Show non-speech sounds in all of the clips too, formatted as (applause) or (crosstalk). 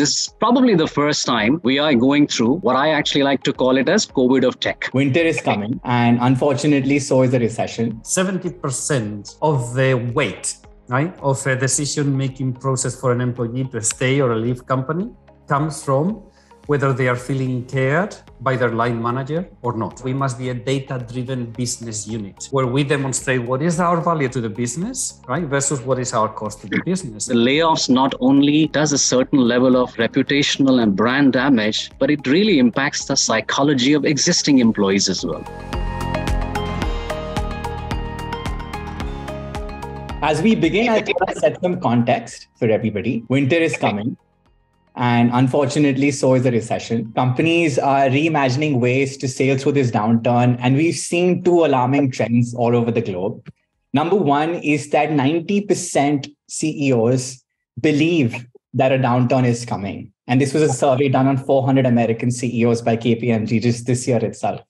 This is probably the first time we are going through what I actually like to call it as COVID of tech. Winter is coming, and unfortunately, so is the recession. 70% of the weight right, of a decision making process for an employee to stay or leave company comes from whether they are feeling cared by their line manager or not. We must be a data driven business unit where we demonstrate what is our value to the business, right, versus what is our cost to the mm-hmm. business. The layoffs not only does a certain level of reputational and brand damage, but it really impacts the psychology of existing employees as well. As we begin, I think I'll set some context for everybody. Winter is coming. And unfortunately, so is the recession. Companies are reimagining ways to sail through this downturn. And we've seen two alarming trends all over the globe. Number one is that 90% CEOs believe that a downturn is coming. And this was a survey done on 400 American CEOs by KPMG just this year itself.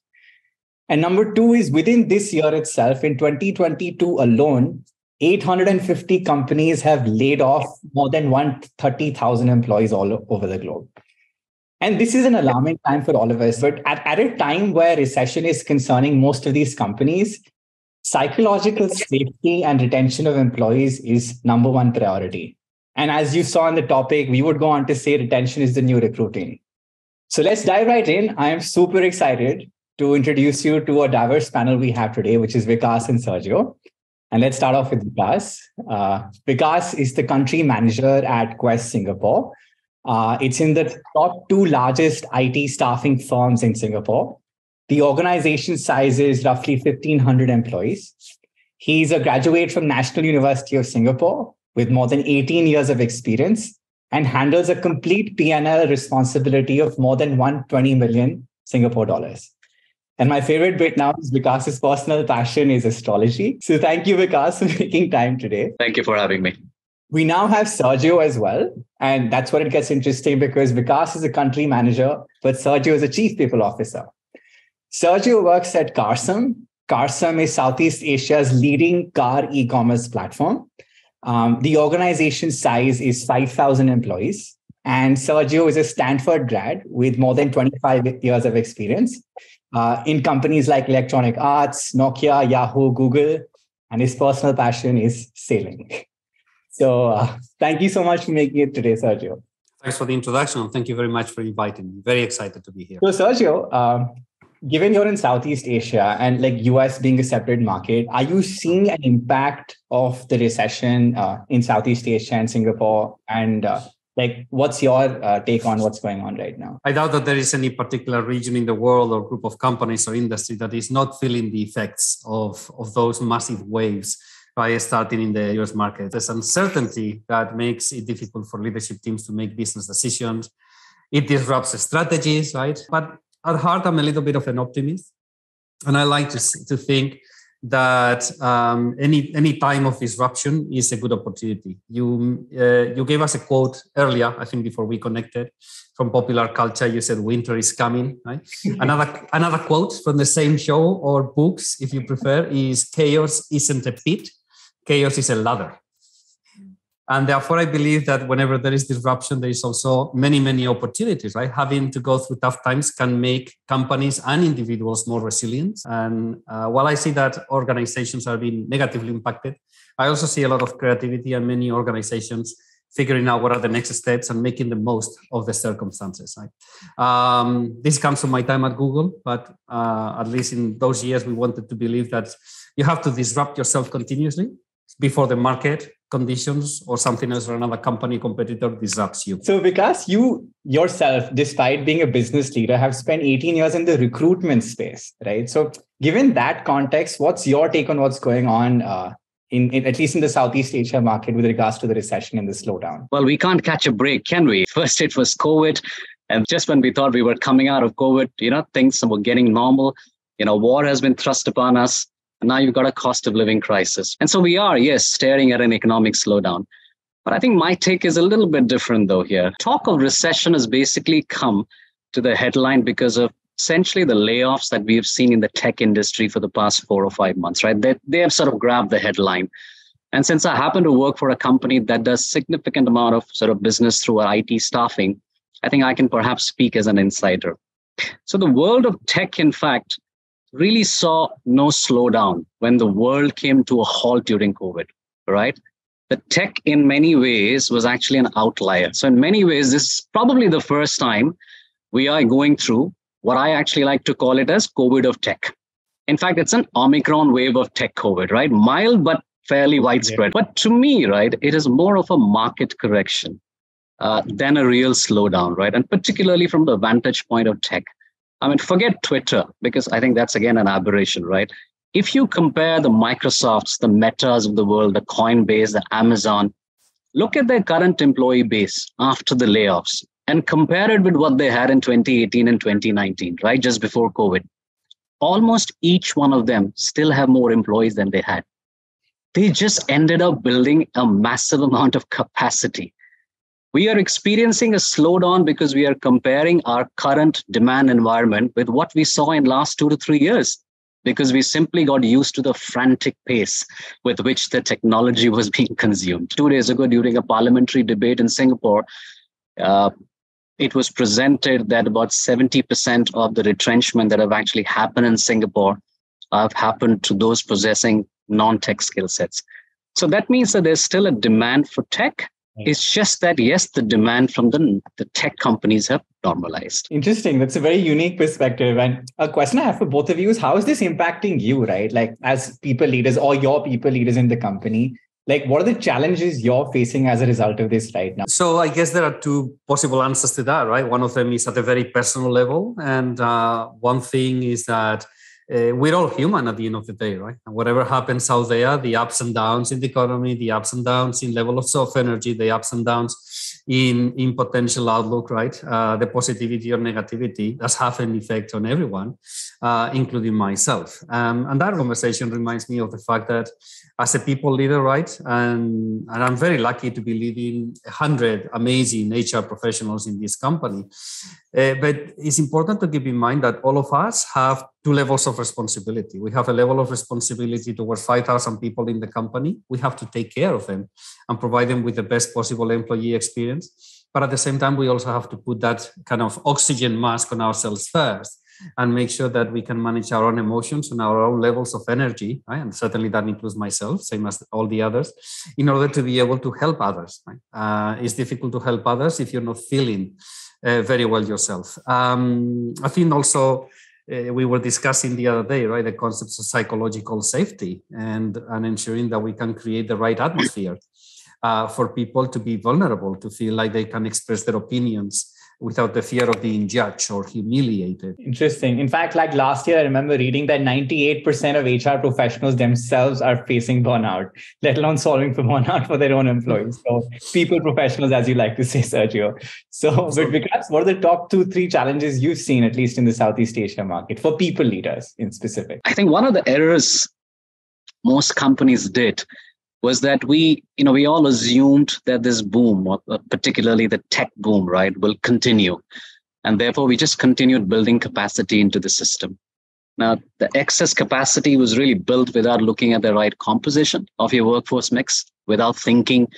And number two is within this year itself, in 2022 alone, 850 companies have laid off more than 130,000 employees all over the globe. And this is an alarming time for all of us. But at, at a time where recession is concerning most of these companies, psychological safety and retention of employees is number one priority. And as you saw in the topic, we would go on to say retention is the new recruiting. So let's dive right in. I am super excited to introduce you to a diverse panel we have today, which is Vikas and Sergio. And let's start off with Vikas. Uh, Vikas is the country manager at Quess Singapore. Uh, it's in the top two largest IT staffing firms in Singapore. The organization size is roughly 1,500 employees. He's a graduate from National University of Singapore with more than 18 years of experience and handles a complete P&L responsibility of more than 120 million Singapore dollars. And my favorite bit now is Vikas's personal passion is astrology. So thank you, Vikas, (laughs) for making time today. Thank you for having me. We now have Sergio as well. And that's where it gets interesting because Vikas is a country manager, but Sergio is a chief people officer. Sergio works at Carsome. Carsome is Southeast Asia's leading car e commerce platform. Um, the organization size is 5,000 employees. And Sergio is a Stanford grad with more than 25 years of experience uh, in companies like Electronic Arts, Nokia, Yahoo, Google, and his personal passion is sailing. (laughs) So uh, thank you so much for making it today, Sergio. Thanks for the introduction. Thank you very much for inviting me. Very excited to be here. So, Sergio, um, given you're in Southeast Asia and like US being a separate market, are you seeing an impact of the recession uh, in Southeast Asia and Singapore? And uh, like what's your uh, take on what's going on right now? I doubt that there is any particular region in the world or group of companies or industry that is not feeling the effects of, of those massive waves by starting in the us market. There's uncertainty that makes it difficult for leadership teams to make business decisions. It disrupts strategies right? But at heart i'm a little bit of an optimist and i like to, to think that um, any any time of disruption is a good opportunity. You uh, you gave us a quote earlier, I think before we connected, from popular culture. You said winter is coming. Right? (laughs) another another quote from the same show or books, if you prefer, is chaos isn't a pit, chaos is a ladder. And therefore, I believe that whenever there is disruption, there is also many, many opportunities, right? Having to go through tough times can make companies and individuals more resilient. And uh, while I see that organizations are being negatively impacted, I also see a lot of creativity and many organizations figuring out what are the next steps and making the most of the circumstances. Right? Um, this comes from my time at Google, but uh, at least in those years, we wanted to believe that you have to disrupt yourself continuously before the market conditions or something else or another company competitor disrupts you. So Vikas, you yourself, despite being a business leader, have spent 18 years in the recruitment space, right? So given that context, what's your take on what's going on uh, in, in, at least in the Southeast Asia market with regards to the recession and the slowdown? Well, we can't catch a break, can we? (laughs) First, it was COVID. And just when we thought we were coming out of COVID, you know, things were getting normal. You know, war has been thrust upon us. Now you've got a cost of living crisis. And so we are, yes, staring at an economic slowdown. But I think my take is a little bit different, though, here. Talk of recession has basically come to the headline because of essentially the layoffs that we have seen in the tech industry for the past four or five months, right? They, they have sort of grabbed the headline. And since I happen to work for a company that does significant amount of sort of business through our IT staffing, I think I can perhaps speak as an insider. So the world of tech, in fact, really saw no slowdown when the world came to a halt during COVID, right? The tech, in many ways, was actually an outlier. So, in many ways, this is probably the first time we are going through what I actually like to call it as COVID of tech. In fact, it's an Omicron wave of tech COVID, right? Mild, but fairly widespread. Yeah. But to me, right, it is more of a market correction uh, than a real slowdown, right? And particularly from the vantage point of tech. I mean, forget Twitter, because I think that's again an aberration, right? If you compare the Microsofts, the Metas of the world, the Coinbase, the Amazon, look at their current employee base after the layoffs and compare it with what they had in 2018 and 2019, right? Just before COVID. Almost each one of them still have more employees than they had. They just ended up building a massive amount of capacity we are experiencing a slowdown because we are comparing our current demand environment with what we saw in last two to three years because we simply got used to the frantic pace with which the technology (laughs) was being consumed. Two days ago, during a parliamentary debate in Singapore, uh, it was presented that about 70% of the retrenchment that have actually happened in Singapore have happened to those possessing non-tech skill sets. So that means that there's still a demand for tech, it's just that, yes, the demand from the, the tech companies have normalized. Interesting. That's a very unique perspective. And a question I have for both of you is how is this impacting you, right? Like as people leaders or your people leaders in the company? Like, what are the challenges you're facing as a result of this right now? So, I guess there are two possible answers to that, right? One of them is at a very personal level. And uh, one thing is that uh, we're all human at the end of the day, right? And whatever happens out there, the ups and downs in the economy, the ups and downs in level of soft energy, the ups and downs in in potential outlook, right? Uh, the positivity or negativity does have an effect on everyone, uh, including myself. Um, and that conversation reminds me of the fact that as a people leader, right, and and I'm very lucky to be leading hundred amazing HR professionals in this company. Uh, but it's important to keep in mind that all of us have two levels of responsibility. We have a level of responsibility towards 5,000 people in the company. We have to take care of them and provide them with the best possible employee experience. But at the same time, we also have to put that kind of oxygen mask on ourselves first and make sure that we can manage our own emotions and our own levels of energy. Right? And certainly that includes myself, same as all the others, in order to be able to help others. Right? Uh, it's difficult to help others if you're not feeling uh, very well yourself. Um, I think also uh, we were discussing the other day, right, the concepts of psychological safety and, and ensuring that we can create the right atmosphere uh, for people to be vulnerable, to feel like they can express their opinions without the fear of being judged or humiliated. Interesting. In fact, like last year, I remember reading that 98% of HR professionals themselves are facing burnout, let alone solving for burnout for their own employees. So, people professionals, as you like to say, Sergio. So, but Vikas, what are the top two, three challenges you've seen, at least in the Southeast Asia market, for people leaders in specific? I think one of the errors most companies did was that we, you know, we all assumed that this boom, uh, particularly the tech boom, right, will continue. And therefore, we just continued building capacity into the system. Now, the excess capacity was really built without looking at the right composition of your workforce mix, without thinking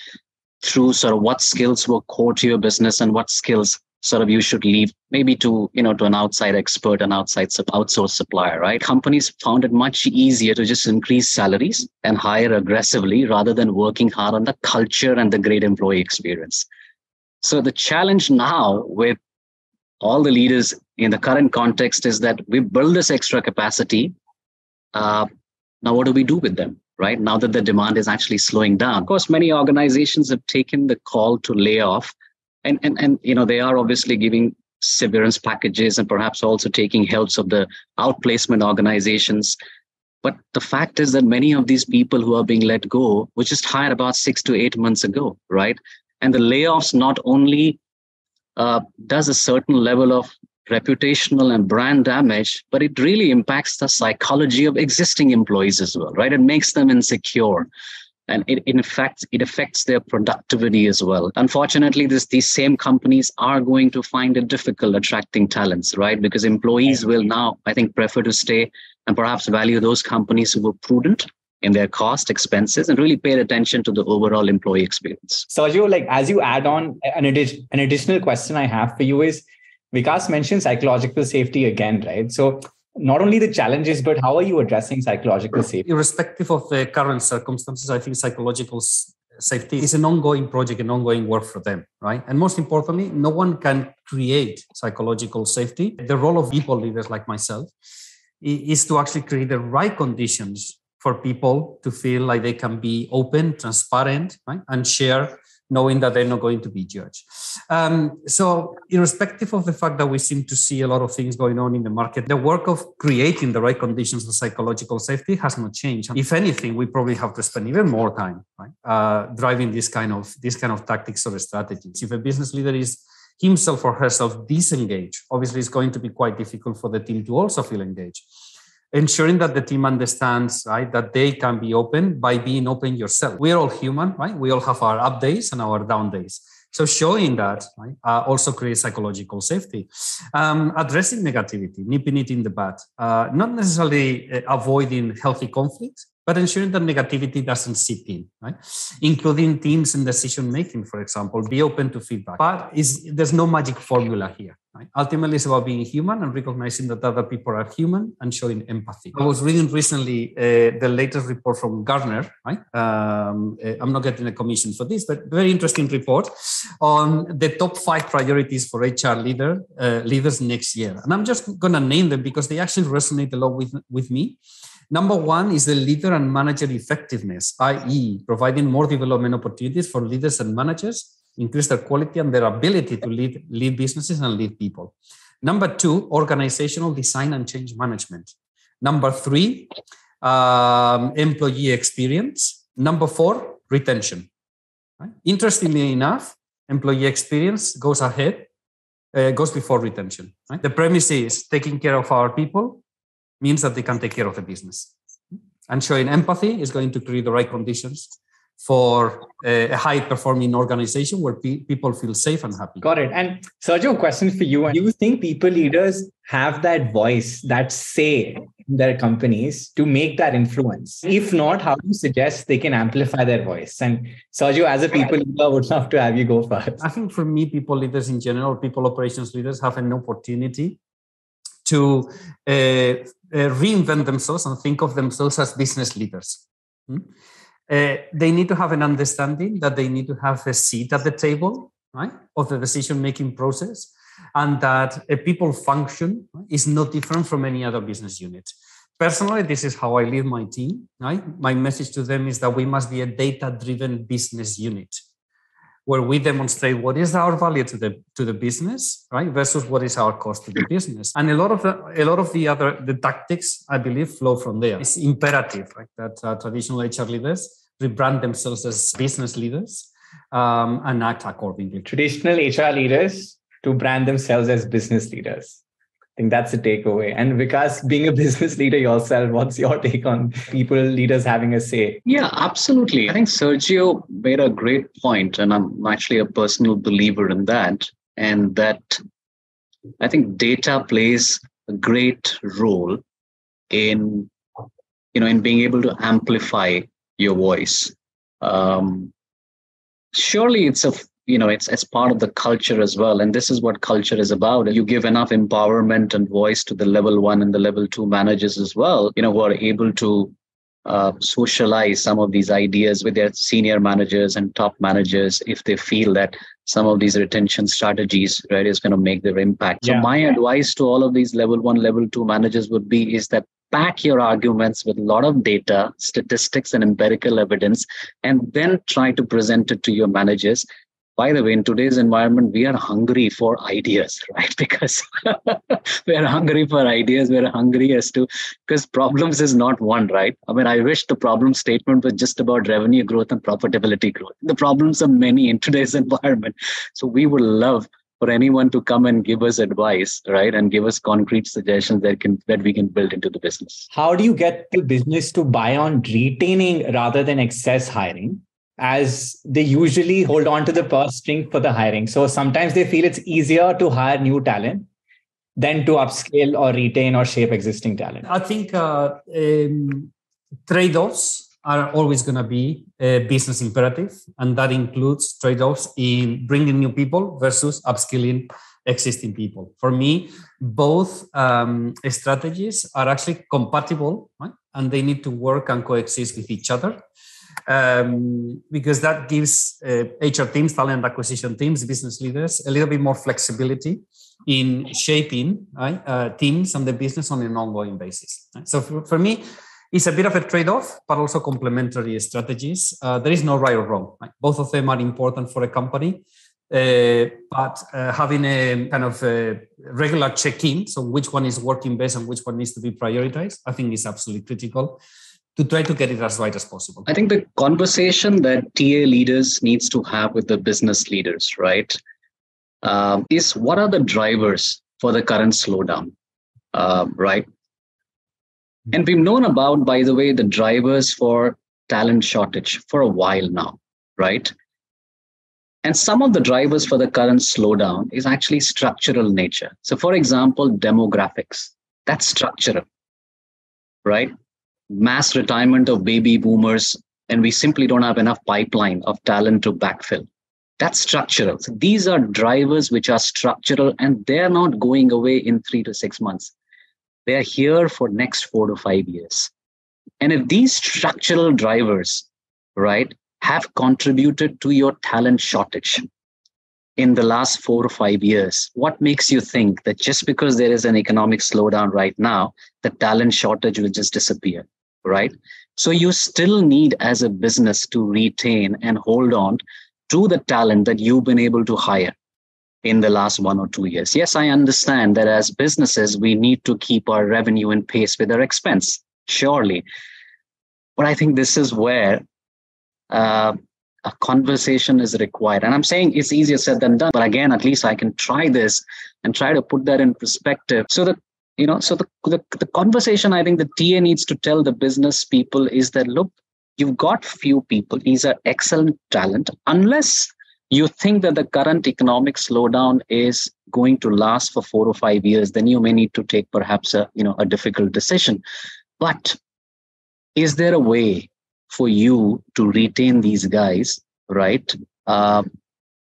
through sort of what skills were core to your business and what skills sort of you should leave maybe to you know to an outside expert an outside outsourced supplier right? Companies found it much easier to just increase salaries and hire aggressively rather than working hard on the culture and the great employee experience. So the challenge now with all the leaders in the current context is that we build this extra capacity uh, now what do we do with them right? Now that the demand is actually slowing down. Of course many organizations have taken the call to lay off and and and you know they are obviously giving severance packages and perhaps also taking helps of the outplacement organizations. But the fact is that many of these people who are being let go were just hired about six to eight months ago right? And the layoffs not only uh, does a certain level of reputational and brand damage but it really impacts the psychology of existing employees as well right? It makes them insecure and it, in fact it affects their productivity as well unfortunately this these same companies are going to find it difficult attracting talents right because employees will now i think prefer to stay and perhaps value those companies who were prudent in their cost expenses and really paid attention to the overall employee experience. Sergio, like as you add on an, addi- an additional question I have for you is Vikas mentioned psychological safety again, right? So not only the challenges, but how are you addressing psychological safety? Irrespective of the current circumstances, I think psychological safety is an ongoing project, an ongoing work for them, right? And most importantly, no one can create psychological safety. The role of people leaders like myself is to actually create the right conditions for people to feel like they can be open, transparent, right? and share knowing that they're not going to be judged. Um, so, irrespective of the fact that we seem to see a lot of things going on in the market, the work of creating the right conditions for psychological safety has not changed. If anything, we probably have to spend even more time right, uh, driving this kind of this kind of tactics or strategies. If a business leader is himself or herself disengaged, obviously it's going to be quite difficult for the team to also feel engaged ensuring that the team understands right that they can be open by being open yourself. We're all human right? We all have our up days and our down days. So showing that right, uh, also creates psychological safety. Um, addressing negativity nipping it in the bud uh, not necessarily uh, avoiding healthy conflict but ensuring that negativity doesn't seep in, right? Including teams in decision making, for example, be open to feedback. But is there's no magic formula here. Right? Ultimately, it's about being human and recognizing that other people are human and showing empathy. I was reading recently uh, the latest report from Gartner. Right? Um, uh, I'm not getting a commission for this, but very interesting report on the top five priorities for HR leader uh, leaders next year. And I'm just going to name them because they actually resonate a lot with with me. Number one is the leader and manager effectiveness, i.e., providing more development opportunities for leaders and managers, increase their quality and their ability to lead, lead businesses and lead people. Number two, organizational design and change management. Number three, um, employee experience. Number four, retention. Right? Interestingly enough, employee experience goes ahead, uh, goes before retention. Right? The premise is taking care of our people means that they can take care of the business. And showing empathy is going to create the right conditions for a high performing organization where pe- people feel safe and happy. Got it. And Sergio, question for you. Do you think people leaders have that voice, that say in their companies to make that influence? If not, how do you suggest they can amplify their voice? And Sergio, as a people leader, I would love to have you go first. I think for me, people leaders in general, people operations leaders have an opportunity to uh, uh, reinvent themselves and think of themselves as business leaders. Uh, they need to have an understanding that they need to have a seat at the table, right, of the decision making process, and that a people function is not different from any other business unit. Personally, this is how I lead my team. Right, my message to them is that we must be a data-driven business unit where we demonstrate what is our value to the to the business right versus what is our cost to the business. And a lot of the a lot of the other the tactics i believe flow from there. It's imperative right that uh, traditional hr leaders rebrand themselves as business leaders um, and act accordingly. Traditional hr leaders to brand themselves as business leaders I think that's the takeaway. And Vikas, being a (laughs) business leader yourself, what's your take on people, leaders having a say? Yeah, absolutely. I think Sergio made a great point, and I'm actually a personal believer in that. And that I think data plays a great role in you know in being able to amplify your voice. Um, surely it's a you know it's it's part of the culture as well. And this is what culture is about. You give enough empowerment and voice to the level one and the level two managers as well you know who are able to uh, socialize some of these ideas with their senior managers and top managers if they feel that some of these retention strategies right is going to make their impact. Yeah. so my advice to all of these level one level two managers would be is that back your arguments with a lot of data statistics and empirical evidence and then try to present it to your managers by the way, in today's environment, we are hungry for ideas, (laughs) right? Because (laughs) we are hungry for ideas. We're hungry as to, because problems is not one, right? I mean, I wish the problem statement was just about revenue growth and profitability growth. The problems are many in today's (laughs) environment. So we would love for anyone to come and give us advice, right? And give us concrete suggestions that can that we can build into the business. How do you get the business to buy on retaining rather than excess hiring? As they usually hold on to the purse string for the hiring. So sometimes they feel it's easier to hire new talent than to upscale or retain or shape existing talent. I think uh, um, trade offs are always going to be a business imperative, and that includes trade offs in bringing new people versus upskilling existing people. For me, both um, strategies are actually compatible right? and they need to work and coexist with each other. Um, because that gives uh, HR teams, talent acquisition teams, business leaders a little bit more flexibility in shaping right, uh, teams and the business on an ongoing basis. Right? So for, for, me, it's a bit of a trade-off, but also complementary strategies. Uh, there is no right or wrong. Right? Both of them are important for a company. Uh, but uh, having a kind of a regular check-in, so which one is working best and which one needs to be prioritized, I think is absolutely critical to try to get it as right as possible. I think the conversation that TA leaders needs to have with the business leaders, right, um, is what are the drivers for the current slowdown, uh, right? And we've known about, by the way, the drivers for talent shortage for a while now, right? And some of the drivers for the current slowdown is actually structural nature. So, for example, demographics, that's structural, right? Mass retirement of baby boomers, and we simply don't have enough pipeline of talent to backfill. That's structural. So these are drivers which are structural and they're not going away in three to six months. They are here for next four to five years. And if these structural drivers, right, have contributed to your talent shortage in the last four or five years, what makes you think that just because there is an economic slowdown right now, the talent shortage will just disappear, right? So you still need, as a business, to retain and hold on to the talent that you've been able to hire in the last one or two years. Yes, I understand that as businesses, we need to keep our revenue in pace with our expense, surely. But I think this is where uh, a conversation is required. And I'm saying it's easier said than done. But again, at least I can try this and try to put that in perspective. So that, you know, so the, the, the conversation I think the TA needs to tell the business people is that, look, you've got few people. These are excellent talent. Unless you think that the current economic slowdown is going to last for four or five years, then you may need to take perhaps a, you know, a difficult decision. But is there a way for you to retain these guys, right? Uh,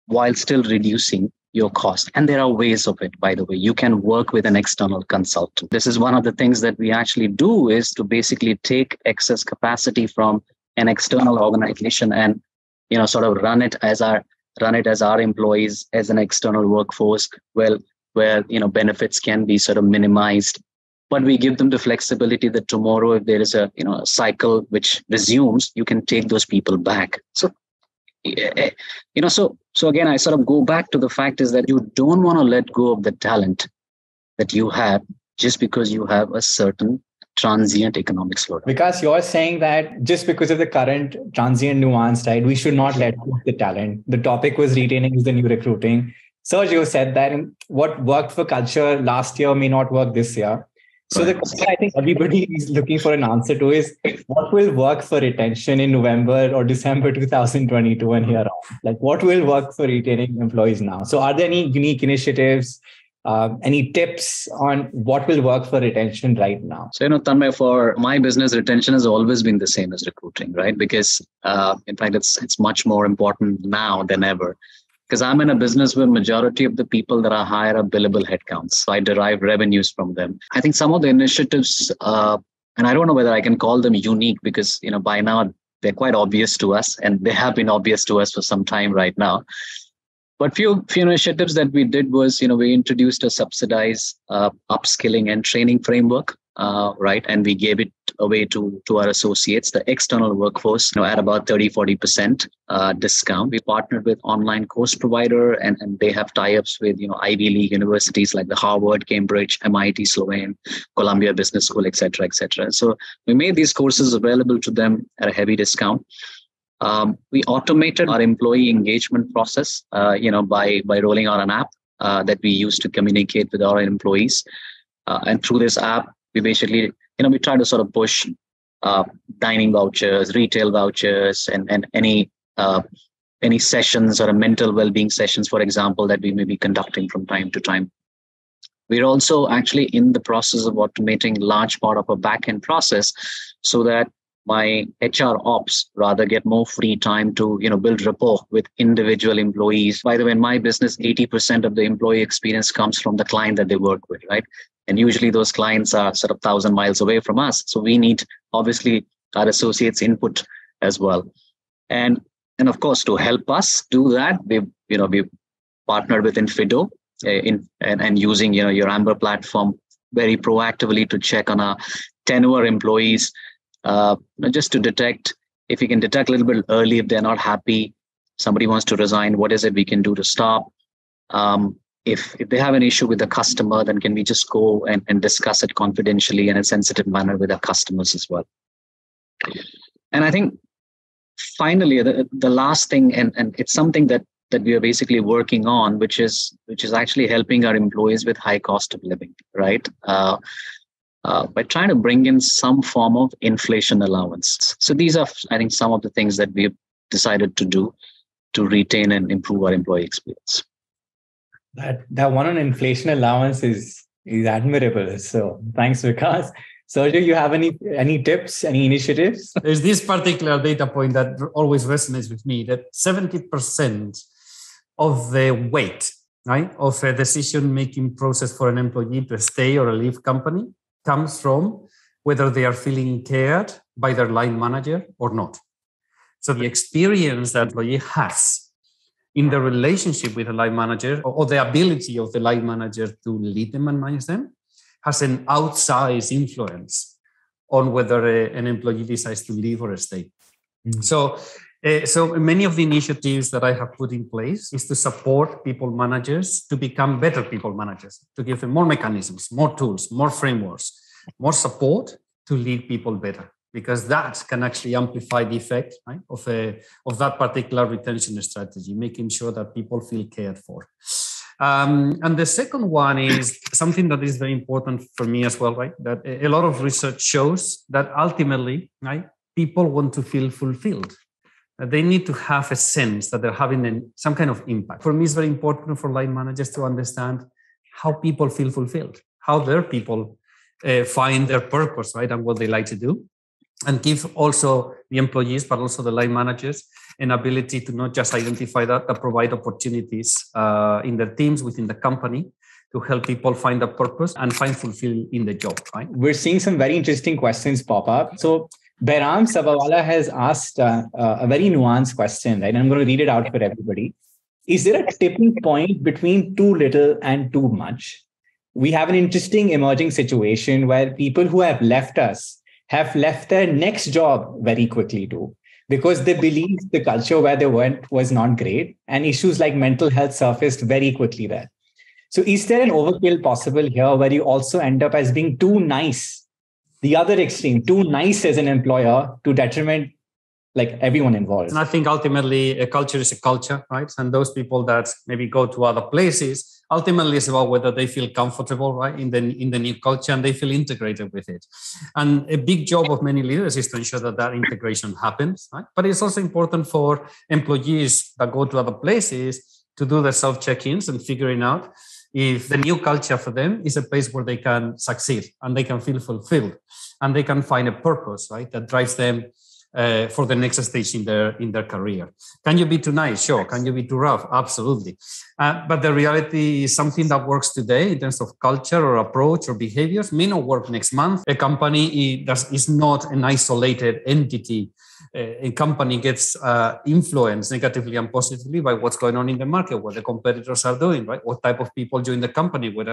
while still reducing your cost. And there are ways of it, by the way. You can work with an external consultant. This is one of the things that we actually do is to basically take excess capacity from an external organization and you know sort of run it as our run it as our employees as an external workforce well where you know benefits can be sort of minimized but we give them the flexibility that tomorrow if there is a you know a cycle which resumes you can take those people back so eh, eh, you know so so again i sort of go back to the fact is that you don't want to let go of the talent that you have just because you have a certain transient economic slowdown. Because you're saying that just because of the current transient nuance, right, we should not let go of the talent. The topic was retaining is the new recruiting. Sergio said that what worked for culture last year may not work this year. So the question I think everybody is looking for an answer to is what will work for retention in November or December 2022 and here on? Like what will work for retaining employees now? So are there any unique initiatives, uh, any tips on what will work for retention right now? So, you know, Tanmay, for my business, retention has always been the same as recruiting, right? Because uh, in fact, it's it's much more important now than ever because I'm in a business where majority of the people that I hire are billable headcounts. So I derive revenues from them. I think some of the initiatives, uh, and I don't know whether I can call them unique because you know by now they're quite obvious to us, and they have been obvious to us for some time right now. But few few initiatives that we did was you know we introduced a subsidized uh, upskilling and training framework uh, right? And we gave it away to, to our associates, the external workforce, you know, at about 30, 40% uh, discount. We partnered with online course provider and, and they have tie-ups with, you know, Ivy League universities like the Harvard, Cambridge, MIT, Sloan, Columbia Business School, et cetera, et cetera. So we made these courses available to them at a heavy discount. Um, we automated our employee engagement process, uh, you know, by, by rolling out an app uh, that we use to communicate with our employees. Uh, and through this app, we basically you know we try to sort of push uh, dining vouchers retail vouchers and and any uh, any sessions or a mental well-being sessions for example that we may be conducting from time to time. We're also actually in the process of automating large part of a back-end process so that my hr ops rather get more free time to you know build rapport with individual employees. By the way in my business 80% of the employee experience comes from the client that they work with right and usually those clients are sort of thousand miles away from us. So we need obviously our associates input as well. And and of course to help us do that we you know we partnered with inFeedo uh, in and, and using you know your amber platform very proactively to check on our tenure employees uh, just to detect if we can detect a little bit early if they're not happy somebody wants to resign what is it we can do to stop? Um, if if they have an issue with the customer then can we just go and, and discuss it confidentially in a sensitive manner with our customers as well and i think finally the, the last thing and, and it's something that that we are basically working on which is which is actually helping our employees with high cost of living right uh, uh, by trying to bring in some form of inflation allowance. So these are, I think, some of the things that we've decided to do to retain and improve our employee experience. That that one on inflation allowance is is admirable. So thanks, Vikas. Sergio, you have any any tips, any initiatives? There's this particular data point that always resonates with me that 70% of the weight right of a decision making process for an employee to stay or leave company comes from whether they are feeling cared by their line manager or not. So the experience that employee has in the relationship with the line manager or the ability of the line manager to lead them and manage them has an outsized influence on whether a, an employee decides to leave or stay. Mm-hmm. So, uh, so many of the initiatives that I have put in place is to support people managers to become better people managers, to give them more mechanisms, more tools, more frameworks, more support to lead people better because that can actually amplify the effect right, of, a, of that particular retention strategy, making sure that people feel cared for. Um, and the second one is something that is very important for me as well, right? That a lot of research shows that ultimately, right, people want to feel fulfilled. They need to have a sense that they're having an, some kind of impact. For me, it's very important for line managers to understand how people feel fulfilled, how their people uh, find their purpose, right, and what they like to do, and give also the employees, but also the line managers, an ability to not just identify that, but provide opportunities uh, in their teams within the company to help people find a purpose and find fulfillment in the job. Right? We're seeing some very interesting questions pop up. So Behram Sabawala has asked uh, uh, a very nuanced question, right? And I'm going to read it out for everybody. Is there a tipping point between too little and too much? we have an interesting emerging situation where people who have left us have left their next job very quickly too because they believe the culture where they went was not great and issues like mental health surfaced very quickly there. So is there an overkill possible here where you also end up as being too nice? The other extreme too nice as an employer to detriment like everyone involved. And i think ultimately a culture is a culture right? And those people that maybe go to other places ultimately it's about whether they feel comfortable right in the in the new culture and they feel integrated with it. And a big job of many leaders is to ensure that that integration happens right? But it's also important for employees that go to other places to do their self check-ins and figuring out if the new culture for them is a place where they can succeed and they can feel fulfilled and they can find a purpose right that drives them uh, for the next stage in their in their career. Can you be too nice? Sure. Can you be too rough? Absolutely. Uh, but the reality is something that works today in terms of culture or approach or behaviors may not work next month. A company is not an isolated entity a company gets uh, influenced negatively and positively by what's going on in the market, what the competitors are doing, right? What type of people join the company, what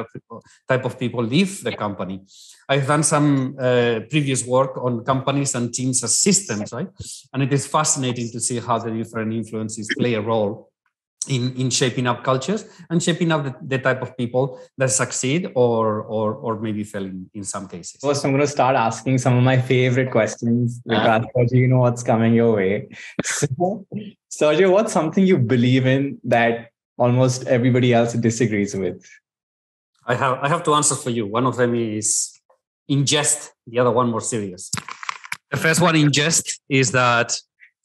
type of people leave the company. I've done some uh, previous work on companies and teams as systems, right? And it is fascinating to see how the different influences play a role in, in shaping up cultures and shaping up the, the, type of people that succeed or or or maybe fail in, in some cases. First, I'm going to start asking some of my favorite questions because uh, you know what's coming your way. So, Sergio, what's something you believe in that almost everybody else disagrees with? I have I have to answer for you. One of them is in jest, the other one more serious. The first one in jest is that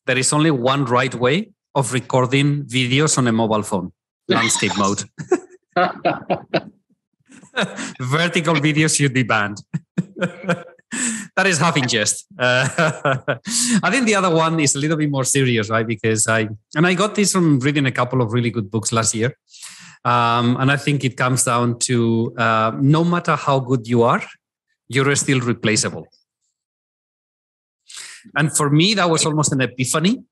there is only one right way of recording videos on a mobile phone, landscape (laughs) mode. (laughs) Vertical videos should be banned. (laughs) that is half in jest. Uh, I think the other one is a little bit more serious, right? Because I and I got this from reading a couple of really good books last year, um, and I think it comes down to uh, no matter how good you are, you're still replaceable. And for me, that was almost an epiphany.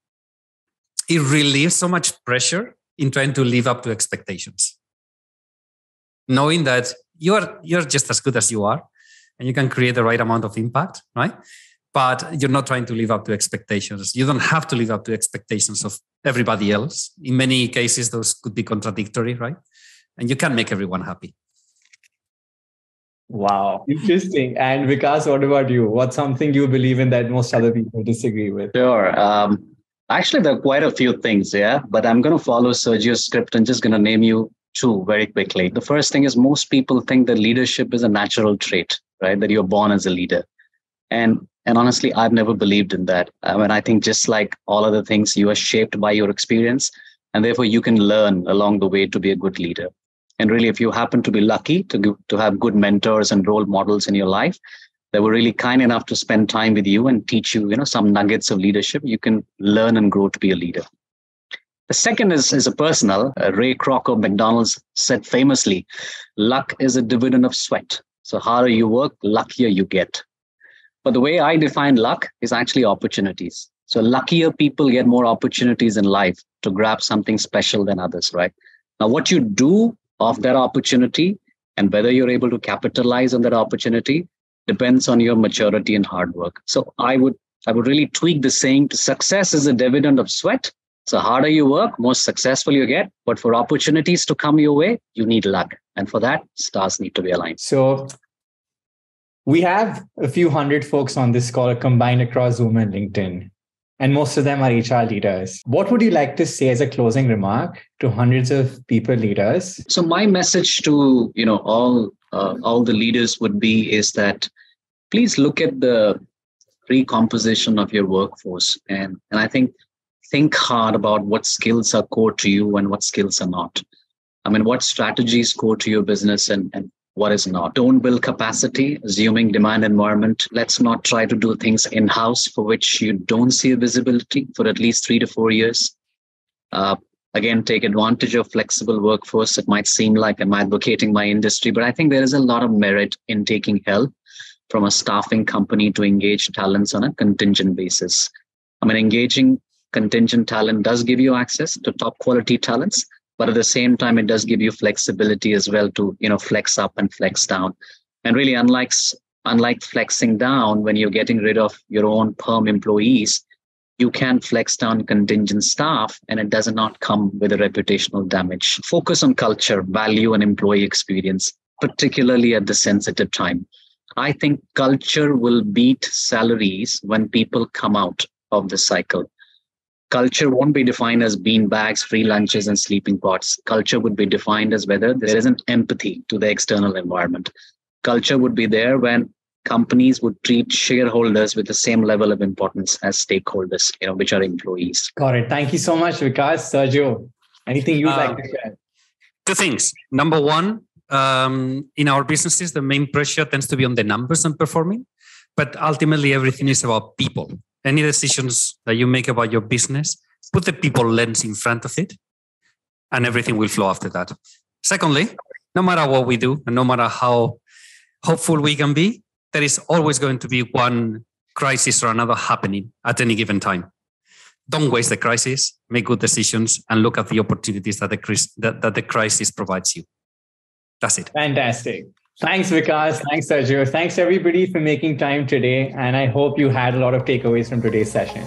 It relieves so much pressure in trying to live up to expectations, knowing that you are you're just as good as you are and you can create the right amount of impact, right? But you're not trying to live up to expectations. You don't have to live up to expectations of everybody else. In many cases, those could be contradictory, right? And you can make everyone happy. Wow, interesting. And Vikas, what about you? What's something you believe in that most other people disagree with? Sure. Um, actually, there are quite a few things, yeah. But I'm going to follow Sergio's script and just going to name you two very quickly. The first thing is most people think that leadership is a natural trait right? That you're born as a leader. And and honestly, I've never believed in that. I mean, I think just like all other things, you are shaped by your experience, and therefore you can learn along the way to be a good leader. And really, if you happen to be lucky to to have good mentors and role models in your life that were really kind enough to spend time with you and teach you, you know, some nuggets of leadership, you can learn and grow to be a leader. The second is, is a personal. Uh, Ray of McDonald's said famously, luck is a dividend of sweat. So harder you work, luckier you get. But the way I define luck is actually opportunities. So luckier people get more opportunities in life to grab something special than others, right? Now, what you do of that opportunity and whether you're able to capitalize on that opportunity depends on your maturity and hard work. So I would I would really tweak the saying to success is a dividend of sweat. So harder you work, more successful you get. But for opportunities to come your way, you need luck. And for that, stars need to be aligned. So we have a few hundred folks on this call combined across Zoom and LinkedIn, and most of them are HR leaders. What would you like to say as a closing remark to hundreds of people leaders? So my message to you know all uh, all the leaders would be is that please look at the recomposition of your workforce, and and I think think hard about what skills are core to you and what skills are not. I mean, what strategies core to your business and, and what is not. Don't build capacity, assuming demand environment. Let's not try to do things in house for which you don't see a visibility for at least three to four years. Uh, again, take advantage of flexible workforce. It might seem like I'm advocating my industry, but I think there is a lot of merit in taking help from a staffing company to engage talents on a contingent basis. I mean, engaging contingent talent does give you access to top quality talents, but at the same time it does give you flexibility as well to you know flex up and flex down. And really unlike unlike flexing down when you're getting rid of your own perm employees you can flex down contingent staff and it does not come with a reputational damage. Focus on culture value and employee experience particularly at the sensitive time. I think culture will beat salaries when people come out of the cycle culture won't be defined as bean bags, free lunches, and sleeping pots. Culture would be defined as whether there is an empathy to the external environment. Culture would be there when companies would treat shareholders with the same level of importance as stakeholders, you know, which are employees. Got it. Thank you so much, Vikas. Sergio, anything you'd uh, like to share? Two things. Number one, um, in our businesses, the main pressure tends to be on the numbers and performing, but ultimately everything is about people any decisions that you make about your business, put the people lens in front of it, and everything will flow after that. Secondly, no matter what we do, and no matter how hopeful we can be, there is always going to be one crisis or another happening at any given time. Don't waste the crisis, make good decisions, and look at the opportunities that the, that, that the crisis provides you. That's it. Fantastic. Thanks, Vikas. Thanks, Sergio. Thanks, everybody, for making time today. And I hope you had a lot of takeaways from today's session.